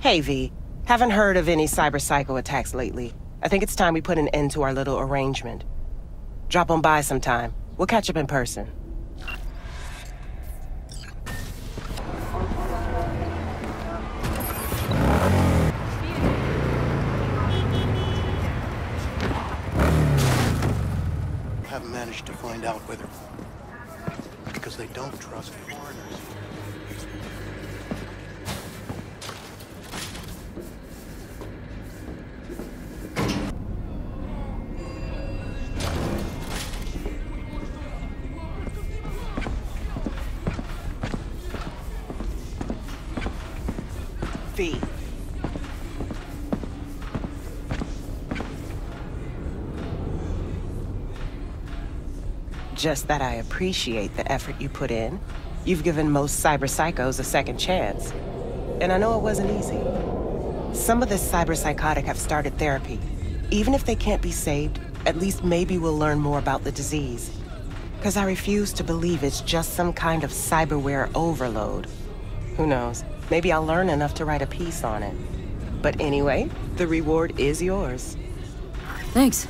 Hey, V. Haven't heard of any cyber psycho attacks lately. I think it's time we put an end to our little arrangement. Drop on by sometime. We'll catch up in person. Haven't managed to find out whether... Because they don't trust foreigners. V. Just that I appreciate the effort you put in. You've given most cyber psychos a second chance. And I know it wasn't easy. Some of the cyber psychotic have started therapy. Even if they can't be saved, at least maybe we'll learn more about the disease. Because I refuse to believe it's just some kind of cyberware overload. Who knows? Maybe I'll learn enough to write a piece on it. But anyway, the reward is yours. Thanks.